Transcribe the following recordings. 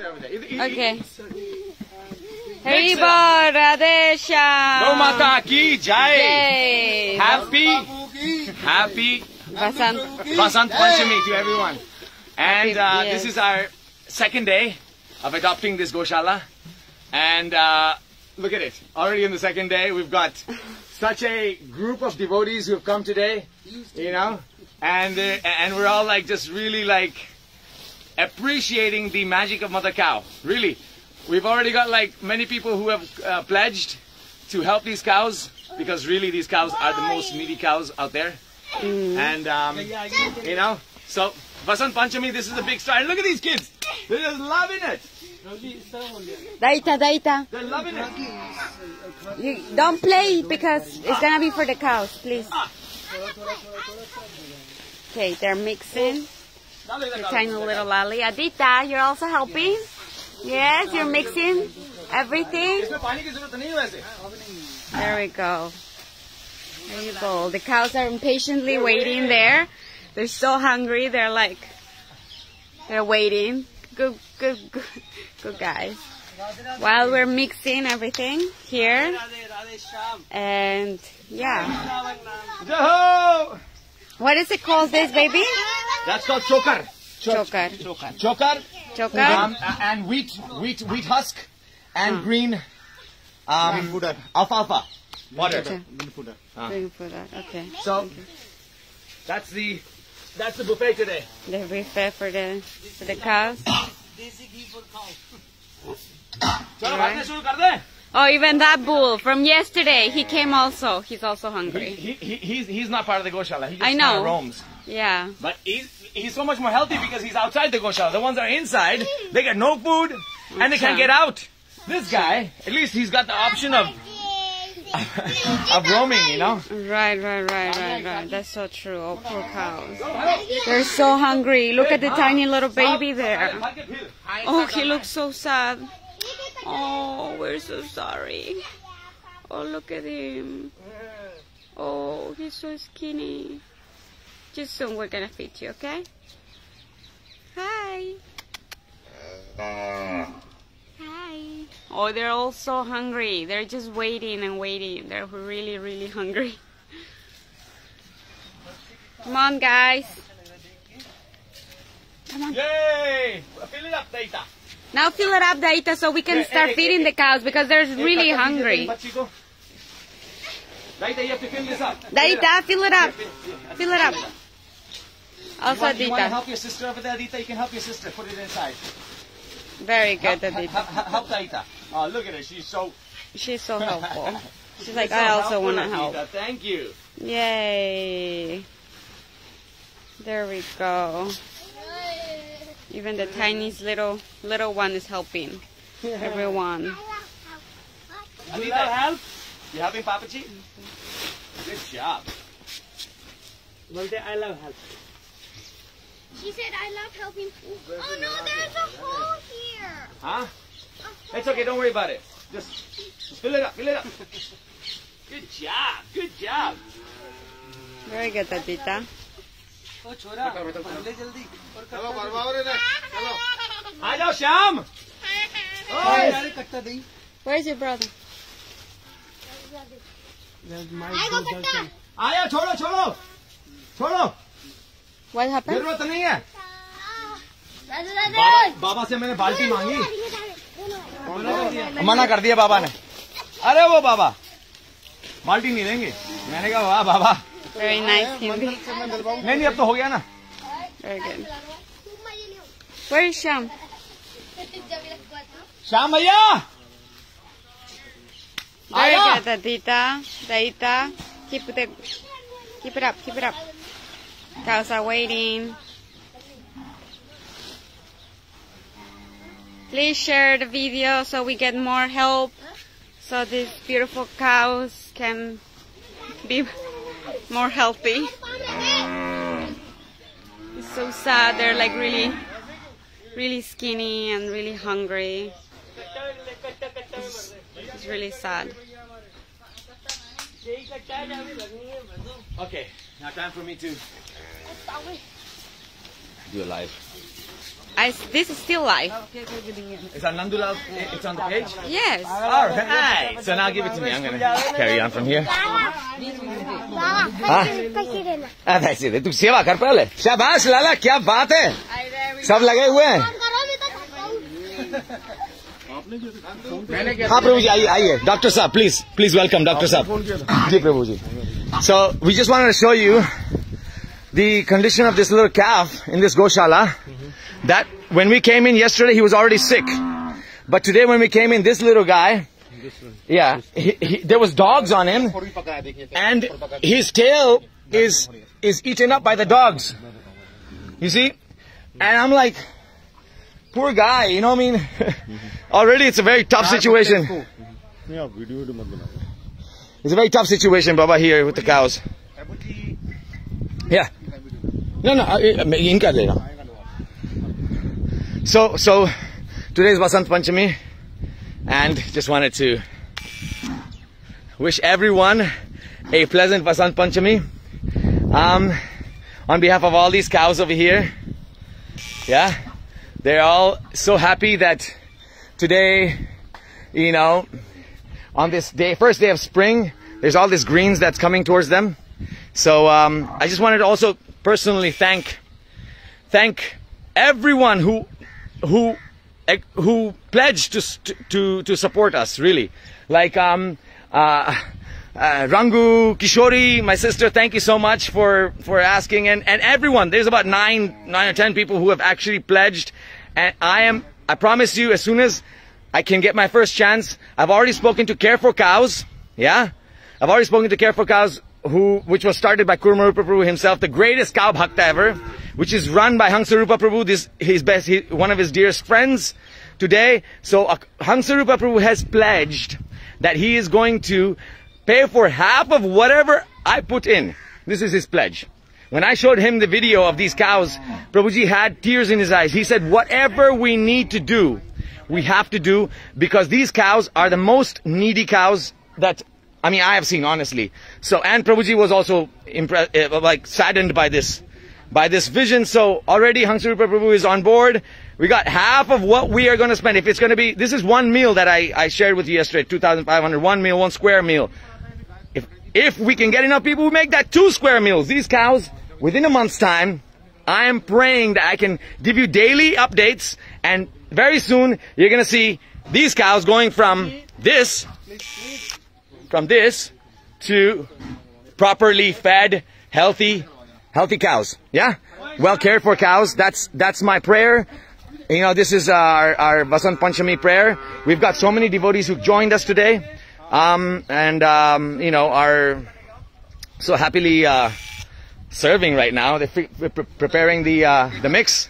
Okay. Haribol, Radesha. Go Mata ki jai. Happy, happy Vasant. Vasant Panchami to everyone. And uh, Happy- this is our second day of adopting this Goshala. And uh, look at it. Already in the second day, we've got such a group of devotees who have come today, you know, and uh, and we're all like just really like appreciating the magic of Mother Cow. Really, we've already got like many people who have uh, pledged to help these cows because really these cows are the most needy cows out there. And um, you know, so Vasant Panchami, this is a big start. And look at these kids; they're just loving it. Daita, Daita. They're loving it. You don't play because it's gonna be for the cows, please. Okay, they're mixing. The tiny little lolly. Adita, you're also helping? Yes, you're mixing everything? There we go. There you go. The cows are impatiently waiting there. They're so hungry. They're like, they're waiting. Good, good, good, good guys. While we're mixing everything here, and yeah. What is it called, this baby? That's called chokar. Chokar. Chokar. Chokar. Um, and wheat, wheat, wheat husk, and ah. green, um, alfalfa. Water. Green Green ah. Ah. Okay. So, that's the that's the buffet today. The buffet for the for the cows. Right. Oh, even that bull from yesterday, he came also. He's also hungry. He, he, he he's, he's not part of the Goshala. He just I know. roams. Yeah. But he's, he's so much more healthy because he's outside the Goshala. The ones that are inside, they get no food and they can't get out. This guy, at least he's got the option of of roaming, you know. Right, right, right, right, right. That's so true. Oh, poor cows. They're so hungry. Look at the tiny ah, little baby there. Oh, he looks so sad. Oh, we're so sorry. Oh, look at him. Oh, he's so skinny. Just soon we're gonna feed you, okay? Hi. Hi. Oh, they're all so hungry. They're just waiting and waiting. They're really, really hungry. Come on, guys. Come on. Yay! Fill it up, Deita. Now fill it up, Daita, so we can eh, eh, start eh, feeding the cows because they're really hungry. Deita, you have to fill this up. Daita, fill it up. Fill it up. Also, You want, you want to help your sister over there, Dita? You can help your sister. Put it inside. Very good, Help, Dita. help, help Dita. Oh, look at her. She's so. She's so helpful. She's like, so I also want to help. Thank you. Yay. There we go. Even the tiniest little little one is helping everyone. Adita, help. You helping Papaji? Good job. One day I love help. She said I love helping. Oh no, there's a hole here. Huh? It's okay. Don't worry about it. Just, fill it up. Fill it up. good job. Good job. Very good, Tatita. Hello, Sham. Where's your brother? Where's my brother. Ayo, cholo, cholo, cholo. What happened? ज़रूरत नहीं है। बाबा, से मैंने बाल्टी मांगी। मना कर दिया। बाबा ने। अरे वो बाबा बाल्टी नहीं लेंगे। मैंने कहा वाह बाबा। नहीं नहीं अब तो हो गया ना। कोई शाम शाम भैया। दीता दईता किप दे किप रप किप रप Cows are waiting. Please share the video so we get more help. So these beautiful cows can be more healthy. It's so sad. They're like really, really skinny and really hungry. It's, it's really sad. Okay, now time for me to do a live. I, this is still live. Is that Nandulal? It's on the page? Yes. All right. So now give it to me. I'm going to carry on from here. बाबा पैसे देना हाँ पैसे दे तू सेवा कर पहले शाबाश लाला क्या बात है सब लगे हुए हैं करो मैं तो हाँ प्रभु जी आइए आइए डॉक्टर साहब प्लीज प्लीज वेलकम डॉक्टर साहब जी प्रभु जी So we just wanted to show you the condition of this little calf in this goshala. That when we came in yesterday, he was already sick. But today when we came in, this little guy, yeah, he, he, there was dogs on him, and his tail is is eaten up by the dogs. You see, and I'm like, poor guy. You know, what I mean, already it's a very tough situation. It's a very tough situation, Baba, here with the cows. Yeah. No, no, I- I- मैं इनका ले रहा हूँ. So, so today is Vasant Panchami, and just wanted to wish everyone a pleasant Vasant Panchami. Um, on behalf of all these cows over here, yeah, they're all so happy that today, you know, on this day, first day of spring, there's all this greens that's coming towards them. So um, I just wanted to also personally thank thank everyone who who eh, who pledged to to to support us. Really, like um, uh, uh, Rangu Kishori, my sister. Thank you so much for for asking, and and everyone. There's about nine nine or ten people who have actually pledged, and I am. I promise you, as soon as I can get my first chance, I've already spoken to Care for Cows. Yeah, I've already spoken to Care for Cows, who which was started by Kurma Rupa Prabhu himself, the greatest cow bhakta ever, which is run by Hangsarupa Prabhu, this his best, one of his dearest friends today. So uh, Prabhu has pledged that he is going to pay for half of whatever I put in. This is his pledge. When I showed him the video of these cows, Prabhuji had tears in his eyes. He said, whatever we need to do, we have to do because these cows are the most needy cows that I mean I have seen honestly. So and Prabhuji was also impressed, uh, like saddened by this, by this vision. So already Hangsarupa Prabhu is on board. We got half of what we are going to spend. If it's going to be, this is one meal that I, I shared with you yesterday, 2,500, one meal, one square meal. If, if we can get enough people who make that two square meals, these cows, within a month's time, I am praying that I can give you daily updates and very soon you're gonna see these cows going from this, from this to properly fed, healthy, healthy cows. Yeah? Well cared for cows. That's, that's my prayer. You know, this is our, our Vasant Panchami prayer. We've got so many devotees who joined us today. Um, and, um, you know, are so happily, uh, serving right now. They're pre- pre- preparing the, uh, the mix.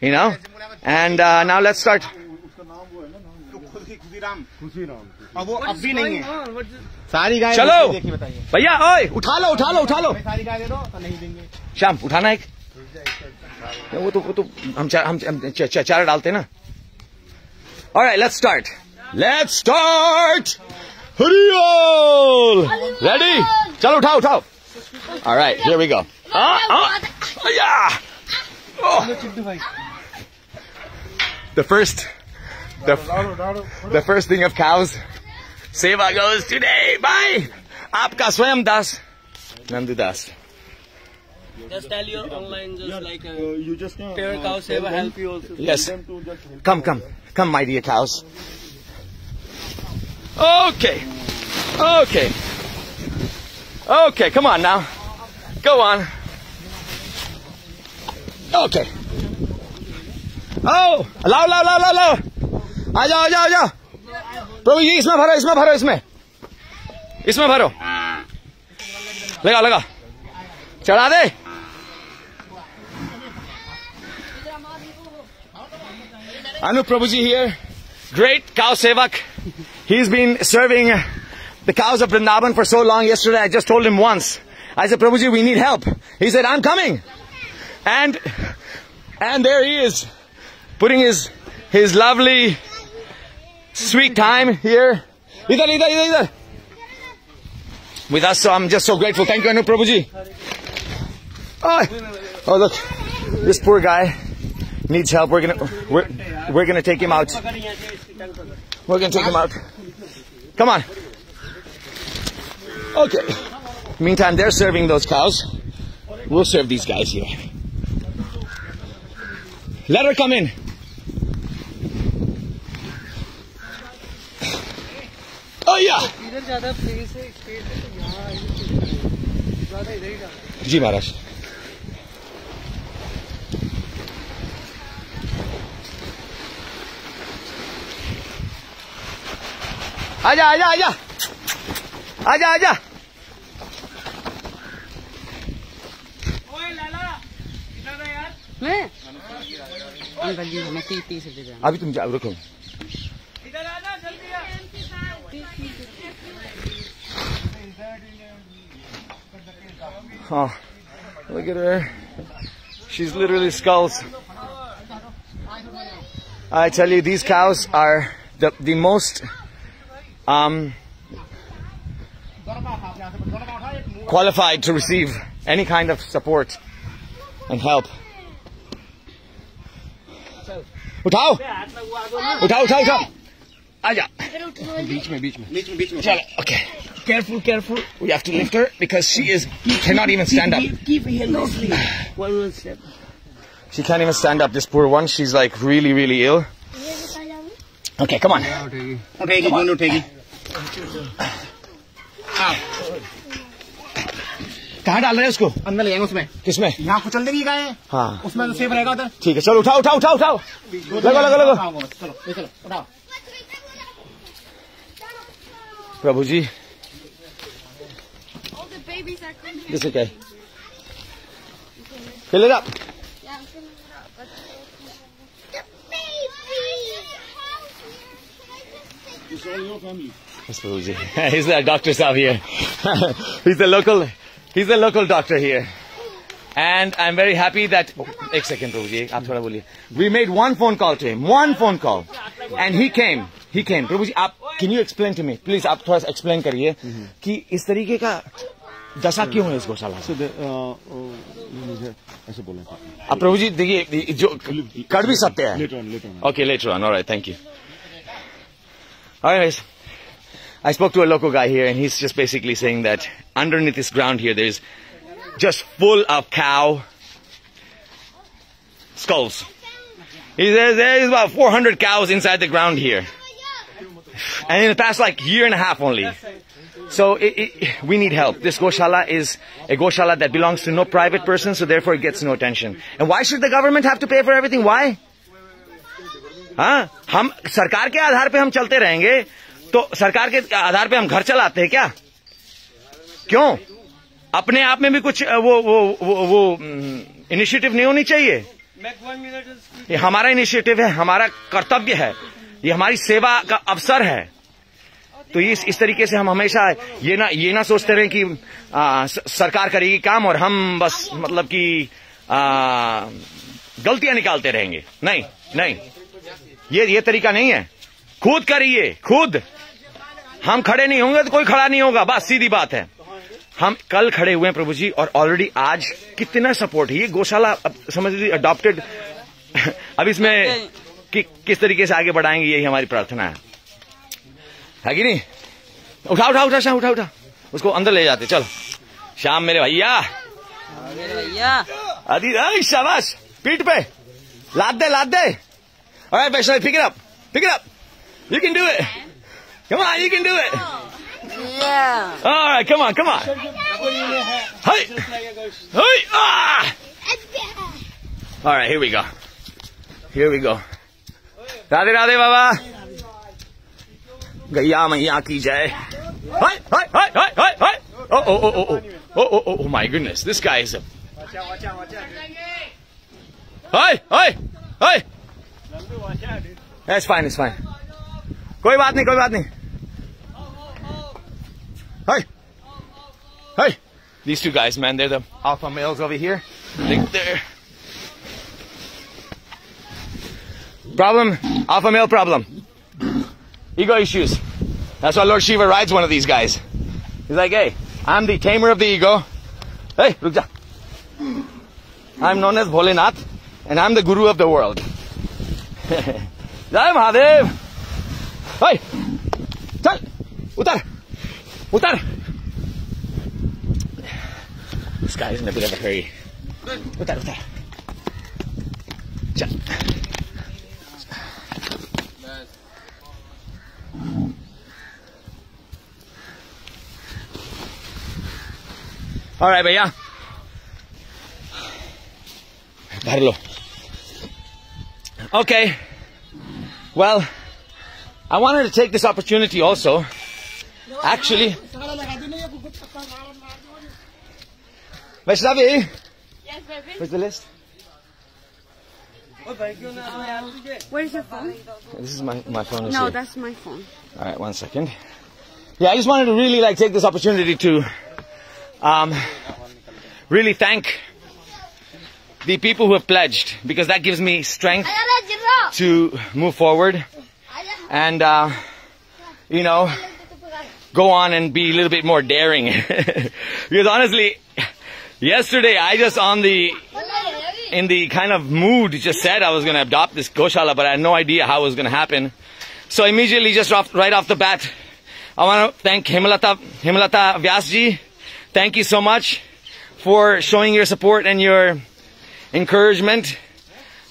You know? And, uh, now let's start. अब वो अब भी नहीं है सारी गाय चलो देखिए बताइए भैया ओए उठा लो उठा लो उठा लो सारी गाय दे दो तो नहीं देंगे श्याम उठाना एक वो तो वो तो हम चार हम चारा डालते हैं ना Alright, let's start. Let's start. Hurry Ready? चलो उठाओ उठाओ. Alright, here we go. Ah, ah, yeah. Oh. The first, the, the first thing of cows. Seva goes today. Bye. आपका स्वयं दास नंदू दास Just tell your online, just like uh, you just know Pure Cow Seva help you also. Yes. Come, come, come, my dear cows. Okay. Okay. Okay, come on now. Go on. Okay. Oh, लाओ लाओ लाओ लाओ लाओ आ जाओ आ जाओ आ जाओ प्रभु जी इसमें भरो इसमें भरो इसमें इसमें भरो लगा लगा चढ़ा दे Anup Prabhuji here, great cow sevak. He's been serving the cows of Vrindavan for so long. Yesterday I just told him once. I said, Prabhuji, we need help. He said, I'm coming. And, and there he is, putting his, his lovely, sweet time here. Idhar, idhar, idhar, idhar. With us, so I'm just so grateful. Thank you, Anup Prabhuji. Oh, oh look, this poor guy. needs help. We're gonna we're, we're gonna take him out. We're gonna take him out. Come on. Okay. Meantime, they're serving those cows. We'll serve these guys here. Let her come in. इधर ज़्यादा place है space है तो यहाँ ज़्यादा इधर ही डाल जी महाराज। आजा आजा आजा। आजा आजा। मैं अंकल जी हमें तीस तीस अभी तुम जाओ रुको। Oh, look at her. She's literally skulls. I tell you, these cows are the, the most um, qualified to receive any kind of support and help. उठाओ उठाओ उठाओ उठाओ आजा बीच में बीच में बीच में बीच में चलो okay careful careful we have to lift her because she is cannot even stand up keep here nicely one one step she can't even stand up this poor one she's like really really ill okay come on उठेगी जून उठेगी कहाँ डाल रहे हैं उसको अंदर ले जाएंगे उसमें किसमें यहाँ कुचल देगी गाय हाँ उसमें तो सेफ रहेगा उधर ठीक है चलो उठाओ उठाओ उठाओ उठाओ लगो लगो लगो उठाओ, चलो ये चलो उठाओ प्रभु जी All the babies are coming. this okay fill it up Yeah, I'm filling it up. But the baby. Yes, Prabhuji. He's the doctor साहब here. he's the local. He's the local doctor here. And I'm very happy that. Oh, एक second, Prabhuji. आप थोड़ा बोलिए. We made one phone call to him. One phone call. And he came. He came. Prabhuji, आप can you explain to me? Please आप थोड़ा सा explain करिए कि इस तरीके का दशा क्यों है इस गौशाला से? मुझे ऐसे बोला अब प्रभु जी देखिए जो कर भी सकते हैं Okay, later on. All right, thank you. All right. I spoke to a local guy here, and he's just basically saying that underneath this ground here, there's just full of cow skulls. He says there's about 400 cows inside the ground here, and in the past like year and a half only. So it, it, we need help. This goshala is a goshala that belongs to no private person, so therefore it gets no attention. And why should the government have to pay for everything? Why? हाँ हम सरकार के आधार पे हम चलते रहेंगे तो सरकार के आधार पे हम घर चलाते हैं क्या क्यों अपने आप में भी कुछ वो वो वो, वो इनिशिएटिव नहीं होनी चाहिए ये हमारा इनिशिएटिव है हमारा कर्तव्य है ये हमारी सेवा का अवसर है तो इस इस तरीके से हम हमेशा ये ना ये ना सोचते रहे कि आ, सरकार करेगी काम और हम बस मतलब कि गलतियाँ निकालते रहेंगे। नहीं नहीं। ये ये तरीका नहीं है। खुद करिए खुद। हम खड़े नहीं होंगे तो कोई खड़ा नहीं होगा। बस सीधी बात है। हम कल खड़े हुए हैं प्रभु जी और ऑलरेडी आज कितना सपोर्ट है। ये गौशाला समझ लीजिए अडॉप्टेड अब इसमें कि, किस तरीके से आगे बढ़ाएँगे यही हमारी प्रार्थना है। है कि नहीं? उठा उठा उठा उठा उठा। उसको अंदर ले जाते चलो। शाम मेरे भैया। अरे भैया। शाबाश। पीठ पे। लाद दे लाद दे। अरे पैसा फिकर up you can do it come you can do it yeah alright come on go here go Radhe Radhe बाबा। गैया मैया की जय हाय हाय हाय हाय हाय हाय oh oh oh oh oh oh oh oh my goodness this guy is a hi hi hi It's fine, it's fine. कोई बात नहीं कोई बात नहीं Hey! Hey! These two guys, man, they're the alpha males over here. They, they're. Problem? Alpha male problem. Ego issues. That's why Lord Shiva rides one of these guys. He's like, hey, I'm the tamer of the ego. Hey, look. I'm known as Bholenath, and I'm the guru of the world. Jai Mahadev! Hey! Chal! Utar! Utar! This guy is in a bit of a hurry. Utar, utar. Chal. All right, भैया भर लो Okay. Well, I wanted to take this opportunity also. Actually, Vaishnavi, Yes, baby. where's the list? Where's your phone? This is my, my phone. is No, here. that's my phone. All right, one second. Yeah, I just wanted to really like take this opportunity to um, really thank the people who have pledged because that gives me strength to move forward. And uh, you know go on and be a little bit more daring. Because honestly yesterday i just on the in the kind of mood just said i was going to adopt this goshala but i had no idea how it was going to happen. So immediately just off, right off the bat i want to thank himalata himalata vyasji thank you so much for showing your support and your encouragement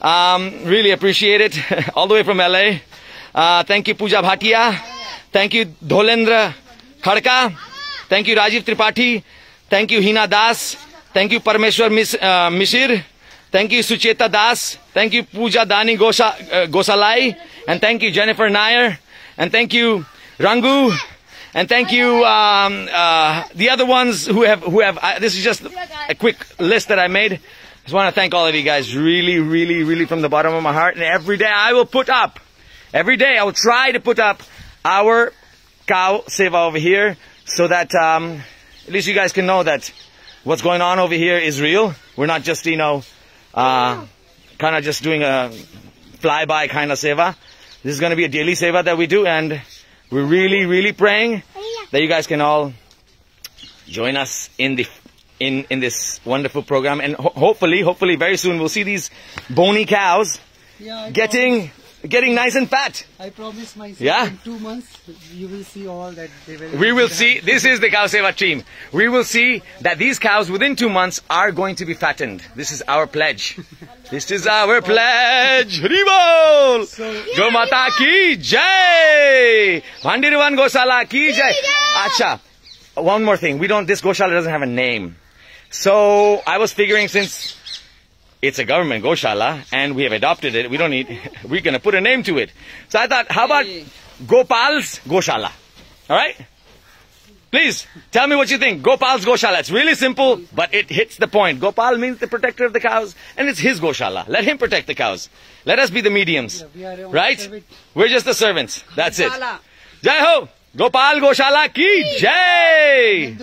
um, really appreciate it. All the way from LA. Uh, thank you, Pooja Bhatia. Thank you, Dholendra Khadka. Thank you, Rajiv Tripathi. Thank you, Hina Das. Thank you, Parmeshwar Mis- uh, Mishir. Thank you, Sucheta Das. Thank you, Pooja Dani Gosha, uh, Gosalai. And thank you, Jennifer Nair. And thank you, Rangu. And thank you, um, uh, the other ones who have, who have, uh, this is just a quick list that I made. I Just want to thank all of you guys really, really, really from the bottom of my heart. And every day I will put up, every day I will try to put up our cow seva over here so that, um, at least you guys can know that what's going on over here is real. We're not just, you know, uh, kind of just doing a flyby kind of seva. This is going to be a daily seva that we do and we're really, really praying that you guys can all join us in the in in this wonderful program. And ho- hopefully hopefully very soon we'll see these bony cows Yeah, getting getting nice and fat. I promise myself Yeah? in two months you will see all that they will. we will see this is the cow seva team. We will see that these cows within 2 months are going to be fattened. This is our pledge. This is our pledge. Haribol Go Mata ki jai! Bhandirvan Gosala ki jai. Acha one more thing. We don't this Goshala doesn't have a name. So I was figuring since it's a government Goshala and we have adopted it, we don't need, we're going to put a name to it. So I thought, how about Gopal's Goshala? Alright? Please, tell me what you think. Gopal's Goshala. It's really simple, but it hits the point. Gopal means the protector of the cows, and it's his Goshala. Let him protect the cows. Let us be the mediums. Right? We're just the servants. That's it. Jai ho! Gopal Goshala ki Jai!